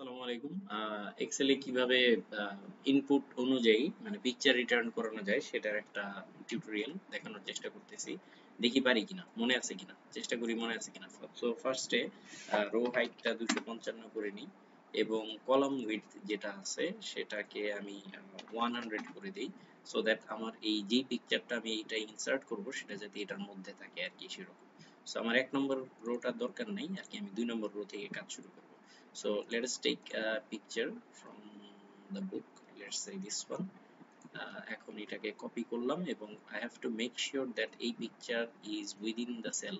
আসসালামু আলাইকুম। এক্সেলে কীভাবে ইনপুট অনুযায়ী মানে পিকচার রিটার্ন করানো যায় সেটার একটা টিউটোরিয়াল দেখানোর চেষ্টা করতেছি। দেখি পারি কিনা? মনে আছে কিনা? চেষ্টা করি, মনে আছে কিনা? সো ফার্স্টে রো হাইটটা দুশো পঞ্চান্ন করে নিই এবং যেটা আছে সেটাকে আমি ওয়ান হান্ড্রেড করে দিই সো দ্যাট আমার এই যে পিকচারটা আমি এটা ইনসার্ট করব সেটা যাতে এটার মধ্যে থাকে আর কি সেরকম। সো আমার এক নম্বর রোটার দরকার নেই, আর কি আমি দুই নম্বর রো থেকে কাজ শুরু করব। So, let us take a picture from the book. Let's say this one. এখন এটাকে কপি করলাম এবং I have to make sure that এই picture is within the cell.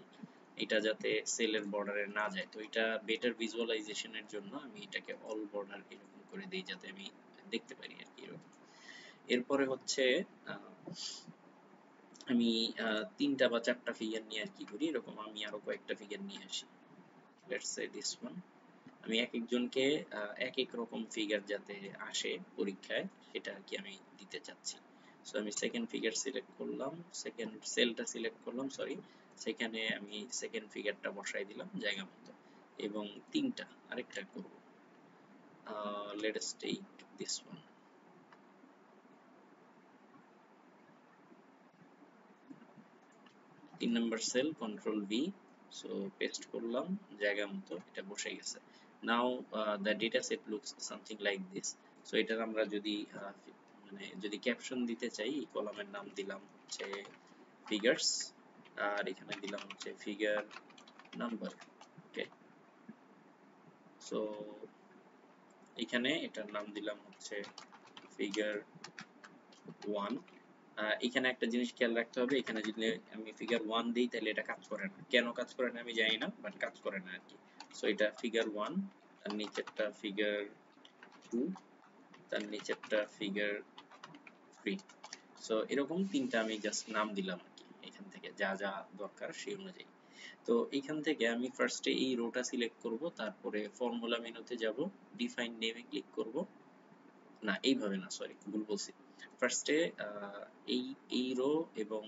এটা যাতে সেলের বর্ডারে না যায়। তো এটা বেটার ভিজুয়ালাইজেশনের জন্য আমি এটাকে অল বর্ডার এরকম করে দিই যাতে আমি দেখতে পারি আর কি এরকম। এরপরে হচ্ছে আমি তিনটা বা চারটা ফিগার নিয়ে আর কি করি। এরকম আমি আরও কয়েকটা ফিগার নিয়ে আসি। লেটস সে দিস ওয়ান আমি এক একজনকে এক এক রকম ফিগার যাতে আসে পরীক্ষায়, সেটা আর কি আমি দিতে চাচ্ছি। সো আমি সেকেন্ড ফিগার সিলেক্ট করলাম সেকেন্ড সেলটা সিলেক্ট করলাম সরি সেখানে আমি সেকেন্ড ফিগারটা বসাই দিলাম, জায়গা মতো। এবং তিনটা আরেকটা করব। Let us take this one তিন নম্বর cell control V so paste করলাম, জায়গা মতো, এটা বসে গেছে। Now the data set looks something like this so এটার আমরা যদি uh, মানে যদি ক্যাপশন দিতে চাই এই কলামের নাম দিলাম হচ্ছে ফিগারস আর এখানে দিলাম হচ্ছে ফিগার নাম্বার ওকে সো এখানে এটার নাম দিলাম হচ্ছে ফিগার ওয়ান এখানে একটা জিনিস খেয়াল রাখতে হবে এখানে যদি আমি ফিগার ওয়ান দিই তাহলে এটা কাজ করে না। কেন কাজ করে না আমি জানি না বাট কাজ করে না আর কি। সো এটা ফিগার ওয়ান তার নিচেরটা ফিগার টু তার নিচেরটা ফিগার থ্রি সো এরকম তিনটা আমি জাস্ট নাম দিলাম আর কি এখান থেকে, যা যা দরকার সেই অনুযায়ী। তো, এখান থেকে আমি ফার্স্টে এই রোটা সিলেক্ট করব, তারপরে ফর্মুলা মেনুতে যাব ডিফাইন নেমে ক্লিক করব। না, এইভাবে না সরি ভুল বলছি। ফার্স্টে এই এই রো এবং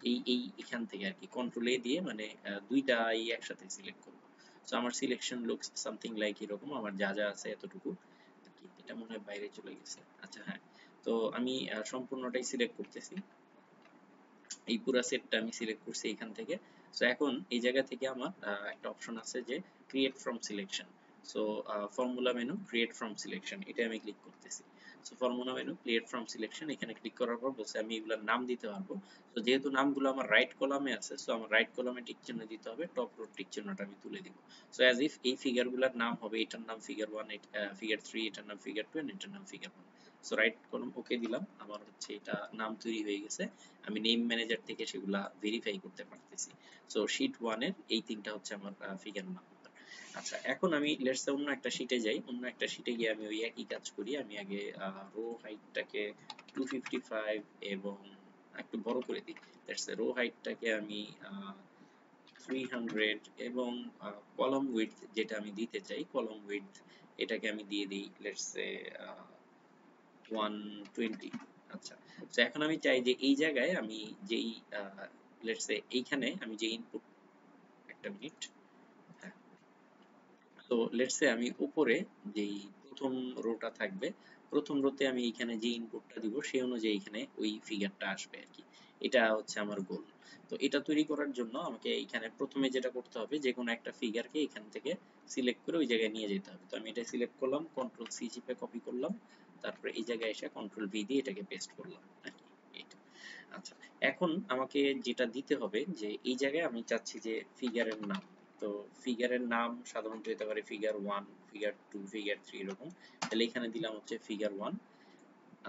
এই এই এখান থেকে আর কি কন্ট্রোল এ দিয়ে মানে দুইটা এই একসাথে সিলেক্ট করব। সো আমার সিলেকশন লুকস সামথিং লাইক এরকম, আমার যা যা আছে এতটুকু। এটা মনে হয় বাইরে চলে গেছে। আচ্ছা হ্যাঁ। তো আমি সম্পূর্ণটাই সিলেক্ট করতেছি। এই পুরো সেটটা আমি সিলেক্ট করছি এখান থেকে। সো এখন এই জায়গা থেকে আমার একটা অপশন আছে যে create from selection so formula menu create from selection এটা আমি ক্লিক করতেছি। So formula menu create from selection এখানে ক্লিক করার পর বলছে আমি এগুলোর নাম দিতে পারব। তো যেহেতু নামগুলো আমার রাইট কলামে আছে সো আমার রাইট কলামে টিক চিহ্ন দিতে হবে টপ রো টিক চিহ্নটা আমি তুলে দিব। সো অ্যাজ ইফ এই ফিগারগুলোর নাম হবে, এটার নাম ফিগার ওয়ান ফিগার থ্রি এটার নাম ফিগার টু এটার নাম ফিগার ওয়ান সো রাইট কলম ওকে দিলাম আমার হচ্ছে এটা নাম তৈরি হয়ে গেছে। আমি নেম ম্যানেজার থেকে সেগুলা ভেরিফাই করতে পারতেছি। সো শীট ওয়ানের এই তিনটা হচ্ছে আমার ফিগার নাম। আচ্ছা এখন আমি লেটস অন্য একটা শীটে যাই। অন্য একটা শীটে গিয়ে আমি ওই একই কাজ করি। আমি আগে রো হাইটটাকে 255 এবং একটু বড় করে দিই। লেটস রো হাইটটাকে আমি 300 এবং কলাম উইডথ যেটা আমি দিতে চাই কলাম উইডথ এটাকে আমি দিয়ে দিই লেটস সে 120 আচ্ছা তো এখন আমি চাই যে এই জায়গায় আমি যেই লেটস সে এইখানে আমি যে ইনপুট একটা মিনিট তো লেটস আমি উপরে যেই প্রথম রোটা থাকবে, প্রথম রোতে আমি এখানে যে ইনপুটটা দিব, সেই অনুযায়ী এখানে ওই ফিগারটা আসবে আর কি। এটা হচ্ছে আমার গোল তো এটা তৈরি করার জন্য আমাকে এখানে প্রথমে যেটা করতে হবে, যে কোনো একটা ফিগারকে এখান থেকে সিলেক্ট করে ওই জায়গায় নিয়ে যেতে হবে। তো আমি এটা সিলেক্ট করলাম কন্ট্রোল সি চিপে কপি করলাম, তারপরে এই জায়গায় এসে কন্ট্রোল ভি দিয়ে এটাকে পেস্ট করলাম আর কি এটা আচ্ছা এখন আমাকে যেটা দিতে হবে, যে এই জায়গায় আমি চাচ্ছি যে ফিগারের নাম। তো ফিগারের নাম সাধারণত হতে পারে figure one figure two figure three এরকম। তাহলে এখানে দিলাম হচ্ছে ফিগার ওয়ান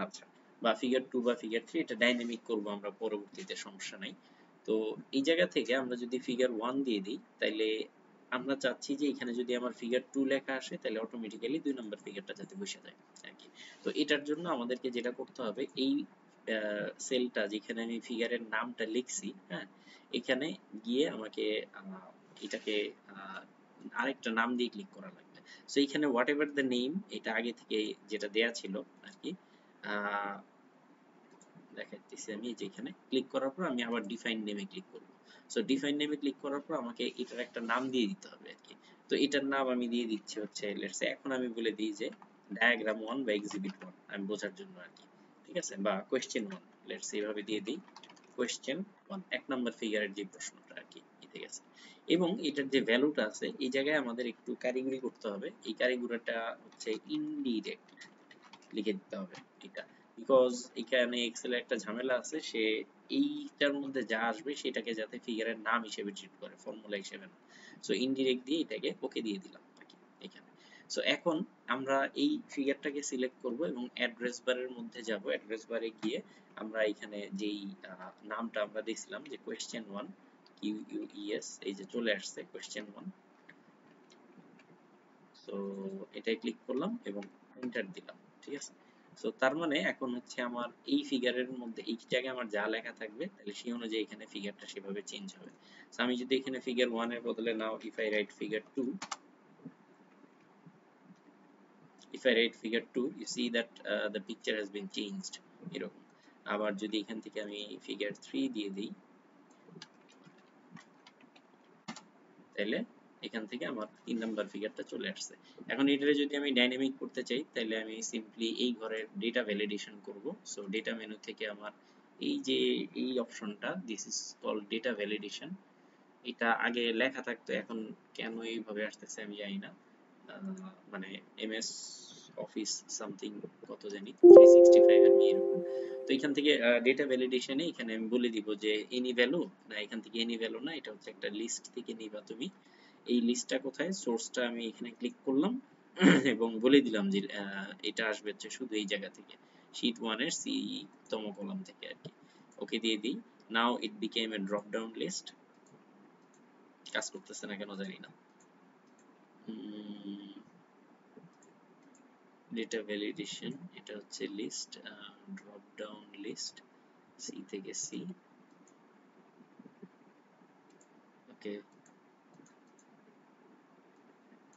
আচ্ছা বা ফিগার টু বা ফিগার থ্রি এটা ডাইনামিক করব আমরা পরবর্তীতে, সমস্যা নাই। তো এই জায়গা থেকে আমরা যদি ফিগার ওয়ান দিয়ে দিই তাহলে আমরা চাচ্ছি যে এখানে যদি আমার ফিগার টু লেখা আসে তাহলে অটোমেটিক্যালি দুই নম্বর ফিগারটা যাতে বসে যায় আর কি। তো এটার জন্য আমাদেরকে যেটা করতে হবে, এই সেলটা যেখানে আমি ফিগারের নামটা লিখছি হ্যাঁ এখানে গিয়ে আমাকে এটাকে আরেকটা নাম দিয়ে ক্লিক করা লাগবে। সো এখানে হোয়াট এভার দ্য নেম এটা আগে থেকে যেটা দেয়া ছিল আর কি দেখাচ্ছি আমি যেখানে ক্লিক করার পর আমি আবার ডিফাইন নেমে ক্লিক করব। সো ডিফাইন নেমে ক্লিক করার পর আমাকে এটার একটা নাম দিয়ে দিতে হবে আর কি তো, এটার নাম আমি দিয়ে দিচ্ছি হচ্ছে লেটস এখন আমি বলে দিই যে ডায়াগ্রাম ওয়ান বা এক্সিবিট ওয়ান আমি বোঝার জন্য আর কি ঠিক আছে? বা কোয়েশ্চেন ওয়ান লেটস এইভাবে দিয়ে দিই। কোয়েশ্চেন ওয়ান এক নম্বর ফিগারের যে প্রশ্নটা। ঠিক গেছে এবং এটার যে ভ্যালুটা আছে, এই জায়গায় আমাদের একটু কারিগরি করতে হবে। এই কারিগরিটা হচ্ছে ইনডিরেক্ট লিখে দিতে হবে এটা। বিকজ এখানে এক্সেলের একটা ঝামেলা আছে, সে এইটার মধ্যে যা আসবে সেটাকে যাতে ফিগারের নাম হিসেবে ট্রিট করে ফর্মুলা হিসেবে না। সো ইনডিরেক্ট দিয়ে এটাকে ওকে দিয়ে দিলাম এখানে। সো এখন আমরা এই ফিগারটাকে সিলেক্ট করব এবং অ্যাড্রেস বারের মধ্যে যাব। অ্যাড্রেস বারে গিয়ে আমরা এখানে যেই নামটা আমরা দিয়েছিলাম যে কোয়েশ্চেন 1 কিউ এই যে চলে আসছে কোয়েশ্চেন 1 সো এটা ক্লিক করলাম এবং এন্টার দিলাম, ঠিক আছে? সো তার মানে এখন হচ্ছে আমার এই ফিগারের মধ্যে এই জায়গায় আমার যা লেখা থাকবে, তাহলে সেই অনুযায়ী এখানে ফিগারটা সেভাবে চেঞ্জ হবে। সো আমি যদি এখানে ফিগার 1 এর বদলে now if I write figure 2 if I write figure 2 you see that the picture picture has been এরকম। আবার যদি এখান থেকে আমি ফিগার 3 দিয়ে দেই তাহলে এখান থেকে আমার তিন নাম্বার ফিগারটা চলে আসছে। এখন এটারে যদি আমি ডাইনামিক করতে চাই তাহলে আমি সিম্পলি এই ঘরের ডেটা ভ্যালিডেশন করব। সো ডেটা মেনু থেকে আমার এই যে, এই অপশনটা this is call data validation এটা আগে লেখা থাকতো, এখন কেন এইভাবে আসতেছে আমি জানি না। মানে এমএস অফিস সামথিং কত জানি 365 এর এরকম। তো এখান থেকে ডেটা ভ্যালিডেশনে এখানে আমি বলে দিব যে এনি ভ্যালু না, এখান থেকে এনি ভ্যালু না, এটা হচ্ছে একটা লিস্ট থেকে নিবা তুমি। এই লিস্টটা কোথায়? সোর্সটা আমি এখানে ক্লিক করলাম এবং বলে দিলাম যে এটা আসবে হচ্ছে শুধু এই জায়গা থেকে। শীট 1 এর সি তম কলাম থেকে আর কি। ওকে দিয়ে দিই। Now it became a drop down list কাজ করতেছে না কেন জানি না। ডেটা ভ্যালিডেশন এটা হচ্ছে list drop down list C থেকে সি ওকে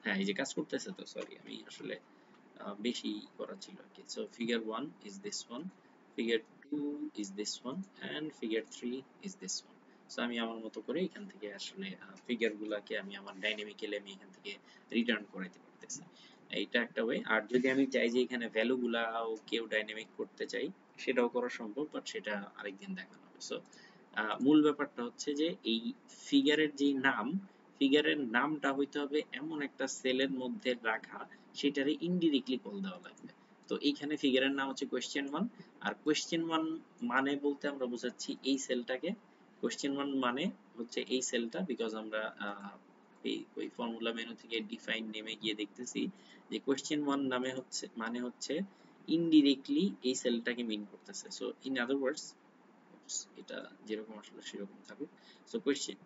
হ্যাঁ এই যে কাজ করতেছে তো সরি আমি আসলে বেশি করা ছিল আর কি। So figure 1 is this one figure 2 is this one and figure 3 is this one so আমি আমার মতো করে এখান থেকে আসলে ফিগার গুলাকে আমি আমার ডাইনামিক্যালি আমি এখান থেকে রিটার্ন করে দিতে পারতেছি। এইটা একটা ওয়ে আর যদি আমি চাই যে এখানে ভ্যালু গুলাও কেউ ডাইনামিক করতে চাই, সেটাও করা সম্ভব বাট সেটা আরেকদিন দেখানো হবে। সো মূল ব্যাপারটা হচ্ছে যে এই ফিগারের যে নাম ফিগারের নামটা হইতে হবে এমন একটা সেলের মধ্যে রাখা, সেটারে ইনডিরেক্টলি কল দেওয়া লাগবে। তো এইখানে ফিগারের নাম হচ্ছে কোয়েশ্চেন ওয়ান আর কোয়েশ্চেন ওয়ান মানে বলতে আমরা বোঝাচ্ছি এই সেলটাকে। কোয়েশ্চেন ওয়ান মানে হচ্ছে এই সেলটা বিকজ আমরা এই ওই ফর্মুলা মেনু থেকে ডিফাইন নেমে গিয়ে দেখতেছি যে কোয়েশ্চেন ওয়ান নামে হচ্ছে মানে হচ্ছে ইনডিরেক্টলি এই সেলটাকে মিন করতেছে। সো ইন আদার ওয়ার্ডস এটা যেরকম আসলে সেরকম থাকুক। সো কোয়েশ্চেন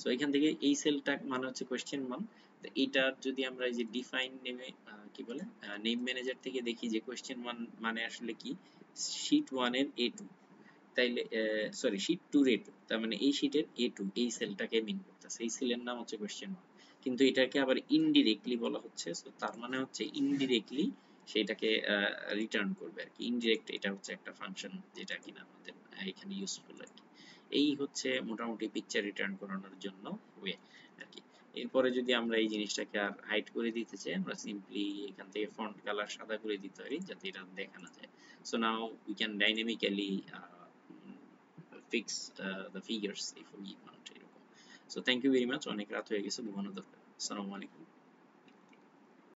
সো এখান থেকে এই সেলটা মানে হচ্ছে কোয়েশ্চেন ওয়ান এটা যদি আমরা এই যে ডিফাইন নেমে কি বলে নেম ম্যানেজার থেকে দেখি যে কোয়েশ্চেন ওয়ান মানে আসলে কি? শীট ওয়ানের এ টু তাইলে sorry sheet two A two তার মানে এই শীটের এ টু এই সেলটাকে মিন করতেছে। এই সেলের নাম হচ্ছে কোয়েশ্চেন ওয়ান কিন্তু এটাকে আবার ইনডিরেক্টলি বলা হচ্ছে সো তার মানে হচ্ছে ইনডিরেক্টলি সেটাকে রিটার্ন করবে আর কি। ইনডিরেক্ট এটা হচ্ছে একটা ফাংশন যেটা কিনা আমাদের এখানে ইউজফুল আর কি। এই হচ্ছে মোটামুটি পিকচার রিটার্ন করানোর জন্য ওয়ে আর কি। এরপরে যদি আমরা এই জিনিসটাকে আর হাইড করে দিতে চাই, আমরা সিম্পলি এখান থেকে ফন্ট কালার সাদা করে দিতে পারি, যাতে এটা দেখানো যায়। So now we can dynamically fix the figures if we want এরকম so thank you very much অনেক রাত হয়ে গেছে ঘুমানো দরকার আসসালামু আলাইকুম